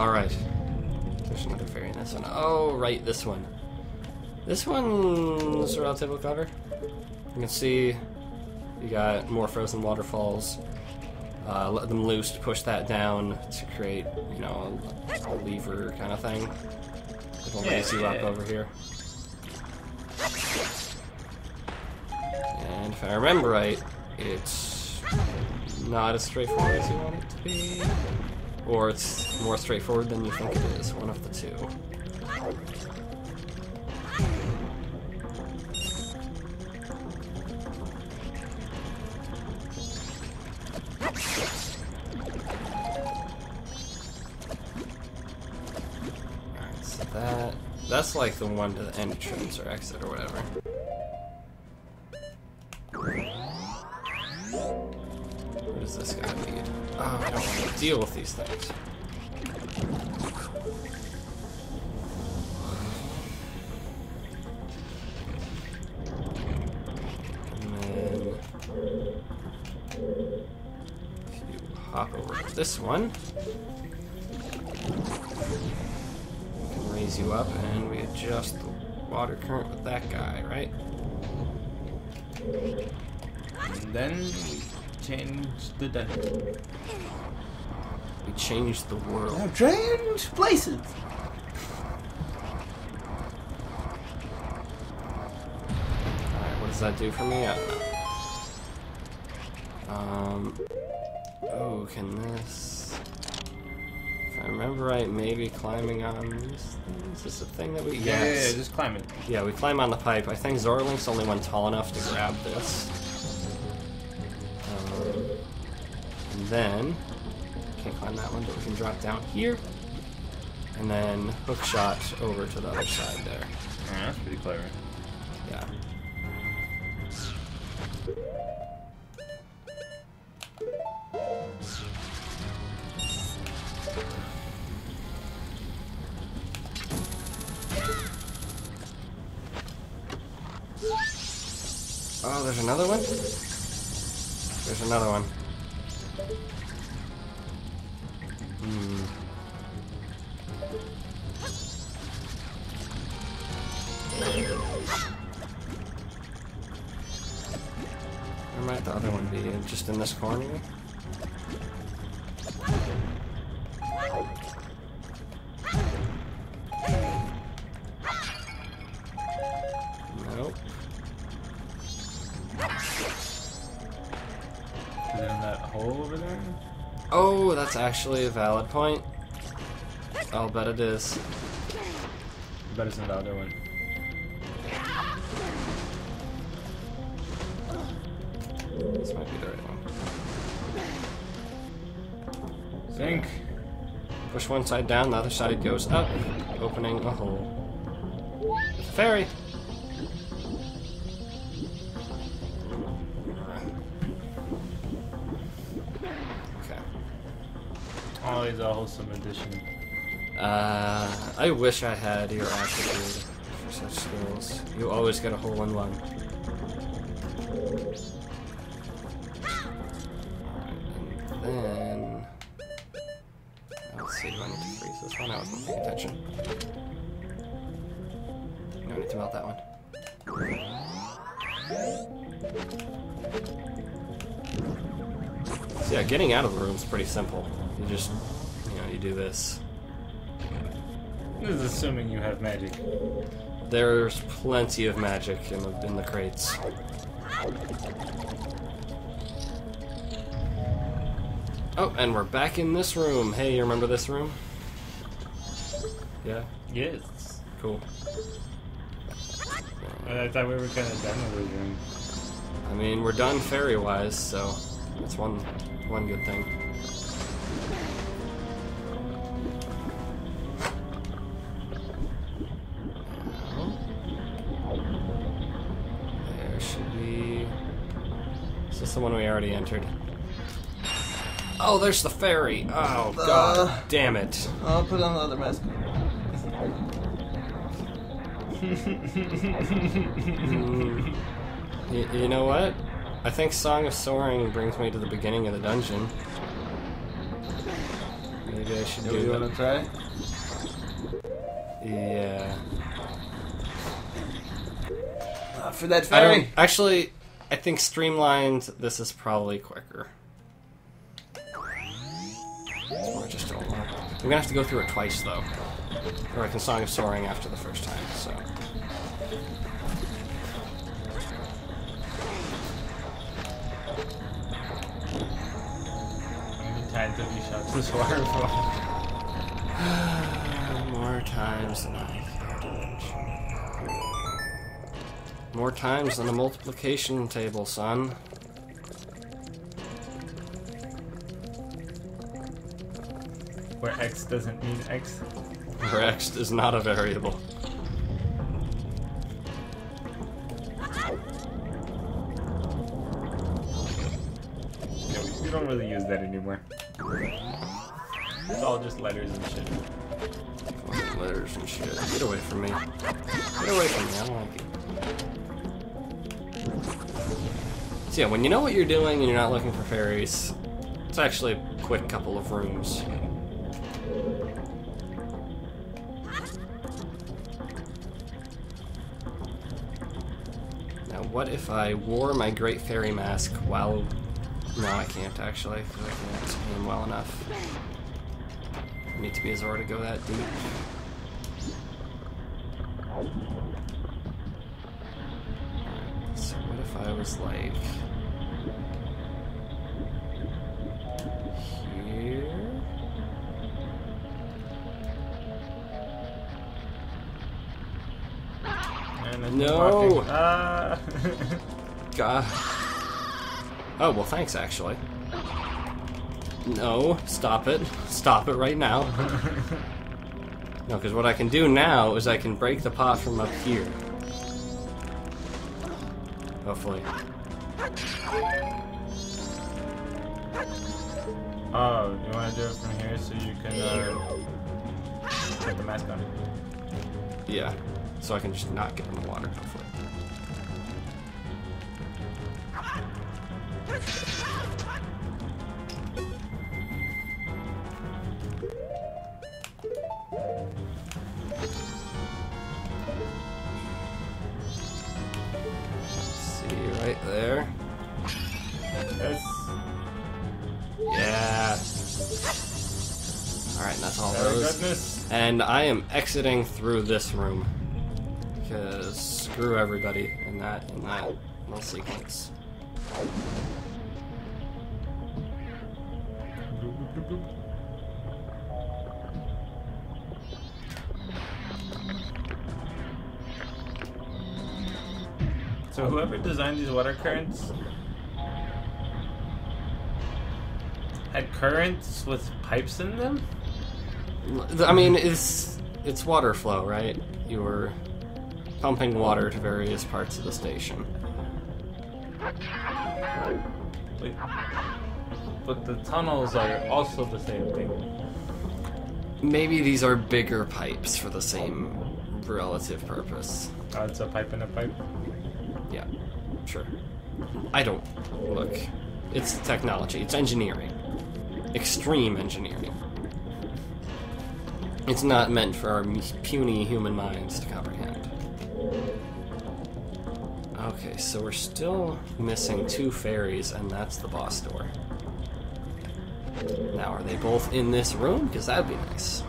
Alright. There's another fairy in this one. Oh, right, this one. This one's relatively clever. You can see you got more frozen waterfalls. Uh, let them loose to push that down to create, you know, a, lever kind of thing. It'll raise you up over here. And if I remember right, it's not as straightforward as you want it to be. Or it's more straightforward than you think it is. One of the two. Alright, so that that's like the one to the entrance or exit or whatever. Deal with these things. Hop over this one, raise you up, and we adjust the water current with that guy, right? And then we change the dungeon. We changed the world. I've changed places. Alright, what does that do for me? I don't know. Um. Oh, can this. If I remember right, maybe climbing on these things is this a thing that we. Yeah, yeah, yeah, just climb it. Yeah, we climb on the pipe. I think Zorlink's only one tall enough to grab this. Um, and then. Can't climb that one, but we can drop down here. And then hook shot over to the other side there. Yeah, that's pretty clever. Yeah. Oh, there's another one? There's another one. Just in this corner? Nope. Is it in that hole over there? Oh, that's actually a valid point. I'll bet it is. I bet it's in the other one. This might be the right one. Sink. Push one side down, the other side goes up, opening a hole. It's a fairy! Okay. Always a wholesome addition. Uh, I wish I had your aptitude for such skills. You always get a hole in one. No, I need to melt that one. So yeah, getting out of the room is pretty simple. You just, you know, you do this. This is assuming you have magic. There's plenty of magic in the in the crates. Oh, and we're back in this room. Hey, you remember this room? Yeah, Yes. cool. I thought we were kind of done with the room. I mean, we're done fairy wise, so that's one one good thing. There should be. Is this the one we already entered? Oh, there's the fairy. Oh god, Uh. damn it. I'll put on the other mask. Mm, y- you know what? I think Song of Soaring brings me to the beginning of the dungeon. Maybe I should Do do you want to try? Yeah. Uh, for that I don't, actually, I think streamlined. This is probably quicker. Or I just don't want. I'm gonna have to go through it twice though, or I can Song of Soaring after the first time. So times have you shot this waterfall? more times than I care to mention. More times than a multiplication table, son. Where X doesn't mean X. Where x is not a variable. We don't really use that anymore. It's all just letters and shit. Letters and shit. Get away from me. Get away from me. I don't like it. So yeah, when you know what you're doing and you're not looking for fairies, it's actually a quick couple of rooms. Now, what if I wore my Great Fairy Mask while... No, I can't actually. I can't aim well enough. Need to be a Zora to go that deep. So what if I was like here? And No. Ah. God. Oh well, thanks actually. No, stop it. Stop it right now. No, because what I can do now is I can break the pot from up here. Hopefully. oh, you want to do it from here so you can uh, put the mask on? Yeah. So I can just not get in the water, hopefully. Right there. Yes. Yeah. Alright, that's all Very those. goodness. And I am exiting through this room. Because screw everybody in that in that little sequence. So whoever designed these water currents had currents with pipes in them? I mean, it's it's water flow, right? You're pumping water to various parts of the station. Wait. But the tunnels are also the same thing. Maybe these are bigger pipes for the same relative purpose. Oh, it's a pipe in a pipe. Yeah, sure. I don't look. It's technology. It's engineering. Extreme engineering. It's not meant for our puny human minds to comprehend. Okay, so we're still missing two fairies, and that's the boss door. Now, are they both in this room? Because that'd be nice.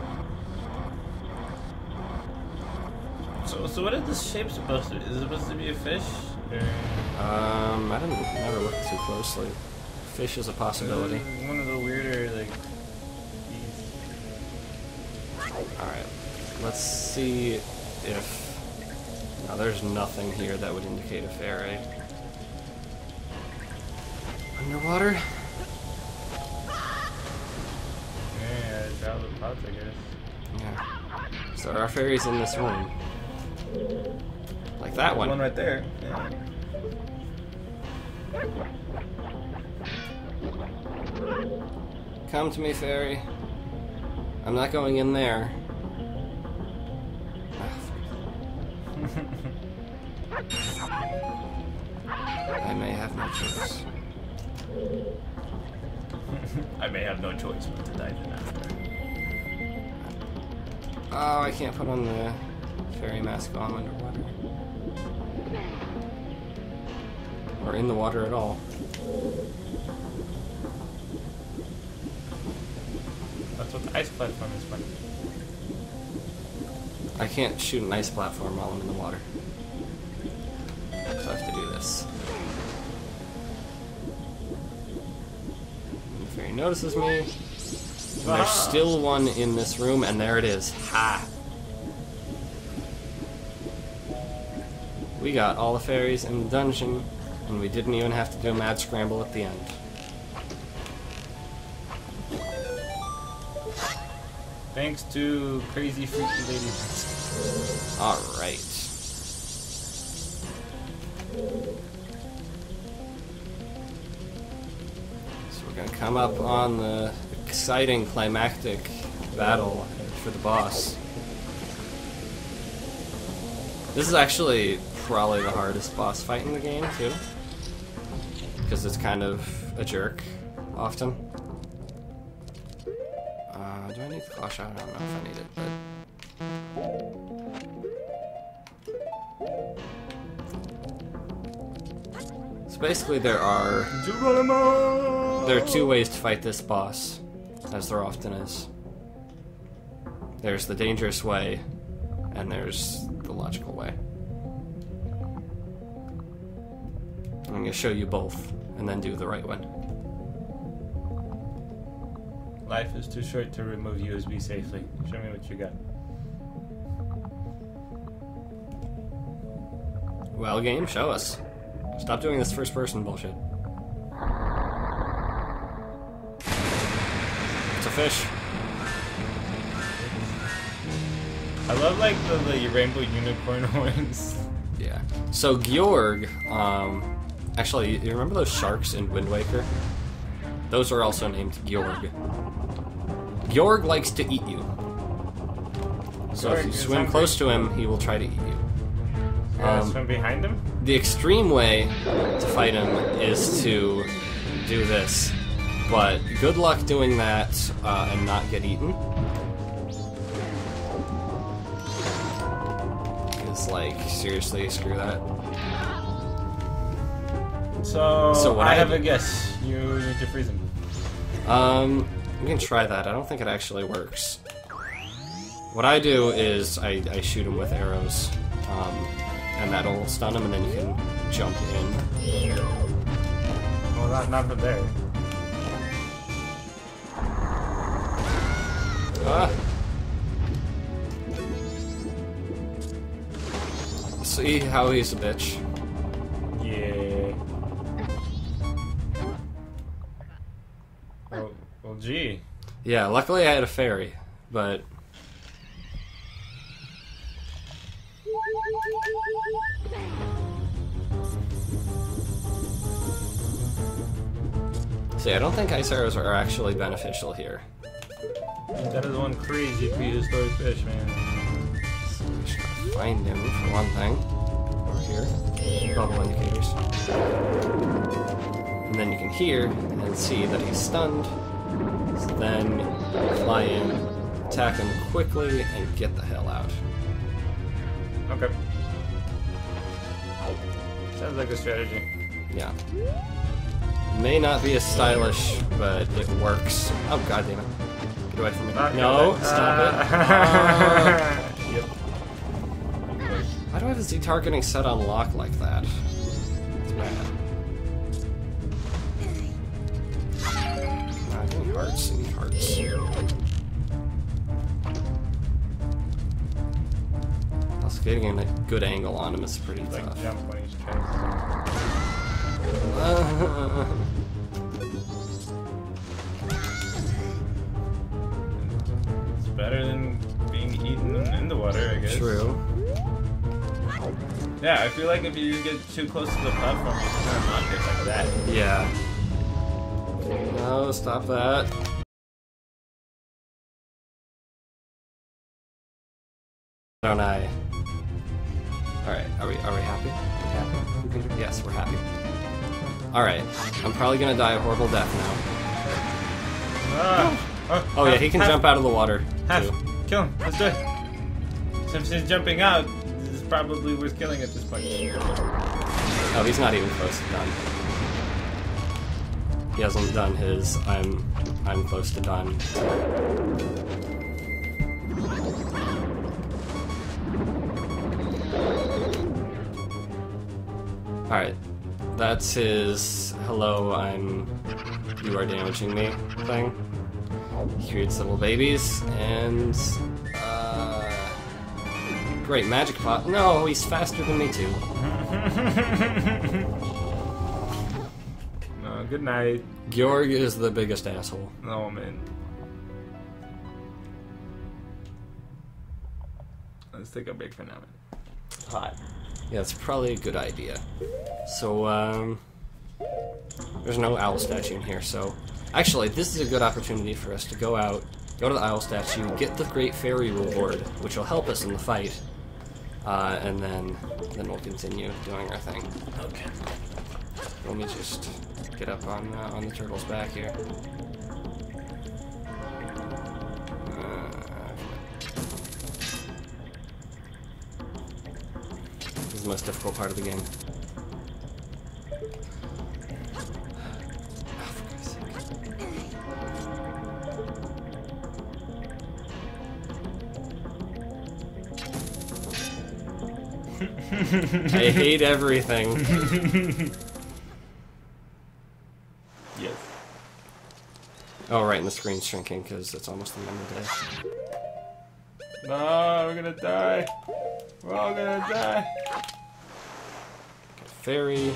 So, so what is this shape supposed to be? Is it supposed to be a fish? Um, I didn't never look too closely. Fish is a possibility. Uh, One of the weirder, like. Alright, let's see if. Now, there's nothing here that would indicate a fairy. Underwater? Yeah, it's out of the pots, I guess. Yeah. So are fairies in this room. Like that One one. right there. Yeah. Come to me, fairy. I'm not going in there. I may have no choice. I may have no choice but to dive in after. Oh, I can't put on the fairy mask while I'm underwater. Or in the water at all. That's what the ice platform is for. I can't shoot an ice platform while I'm in the water. So I have to do this. And the fairy notices me. There's Ah. still one in this room, and there it is. Ha! We got all the fairies in the dungeon, and we didn't even have to do a mad scramble at the end. Thanks to crazy freaky ladies. Alright. So we're gonna come up on the exciting climactic battle for the boss. This is actually probably the hardest boss fight in the game, too. Because it's kind of a jerk, often. Uh, do I need the claw shot? I don't know if I need it, but So basically, there are there are two ways to fight this boss, as there often is. There's the dangerous way, and there's the logical way. I'm going to show you both, and then do the right one. Life is too short to remove USB safely. Show me what you got. Well, game, show us. Stop doing this first-person bullshit. It's a fish. I love like the, the rainbow unicorn horns. Yeah. So Gyorg, um, actually, you remember those sharks in Wind Waker? Those are also named Gyorg. Gyorg likes to eat you. So if you swim close to him, he will try to eat you. Um, swim behind him? The extreme way to fight him is to do this, but good luck doing that uh, and not get eaten. It's like seriously, screw that. So, So what I I have do- a guess. You need to freeze him. Um, we can try that. I don't think it actually works. What I do is I, I shoot him with arrows, um, and that'll stun him, and then you can jump in. Well, not, not from there. Ah! See how he's a bitch. Gee. Yeah, luckily I had a fairy, but. See, I don't think ice arrows are actually beneficial here. That is one crazy prehistoric fish, man. So we should find him for one thing. Over here. Bubble indicators. And then you can hear and see that he's stunned. So then fly in, attack him quickly, and get the hell out. Okay. Sounds like a strategy. Yeah. May not be as stylish, but it works. Oh god damn it. Get away from me. Not no, stop it. Uh, Ah. yep. Why do I have a Z targeting set on lock like that? Getting a good angle on him is pretty Like tough. jump he's trying. It's better than being eaten in the water, I guess. True. Yeah, I feel like if you get too close to the platform, you just kind of knock it like that. Yeah. No, stop that. Don't I? Alright, are we are we happy? We happy? Yes, we're happy. Alright. I'm probably gonna die a horrible death now. Ah, Oh yeah, he can jump out of the water Half. too. Kill him. Let's do it. Since he's jumping out, this is probably worth killing at this point. Oh, he's not even close to done. He hasn't done his I'm I'm close to done. Alright. That's his hello, I'm you are damaging me thing. He creates little babies and uh Great magic pot. No, he's faster than me too. Uh, good night. Gyorg is the biggest asshole. Oh man. Let's take a break for now. Hot. Yeah, it's probably a good idea. So, um, there's no owl statue in here, so actually, this is a good opportunity for us to go out, go to the owl statue, get the Great Fairy reward, which will help us in the fight, uh, and then then we'll continue doing our thing. Okay. Let me just get up on uh, on the turtle's back here. Most difficult part of the game. For God's sake. I hate everything. Yes. Oh, right, and the screen's shrinking because it's almost the end of the day. No, we're gonna die. We're all gonna die. Fairy.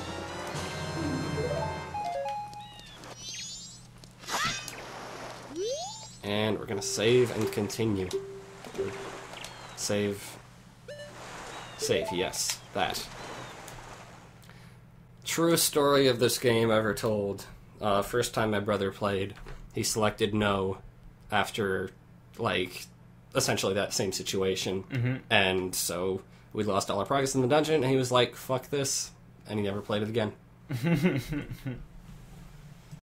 And we're gonna save and continue. Save. Save, yes, that. True story of this game ever told. Uh, first time my brother played, he selected no after, like, essentially that same situation. And so we lost all our progress in the dungeon, and he was like, fuck this. And he never played it again.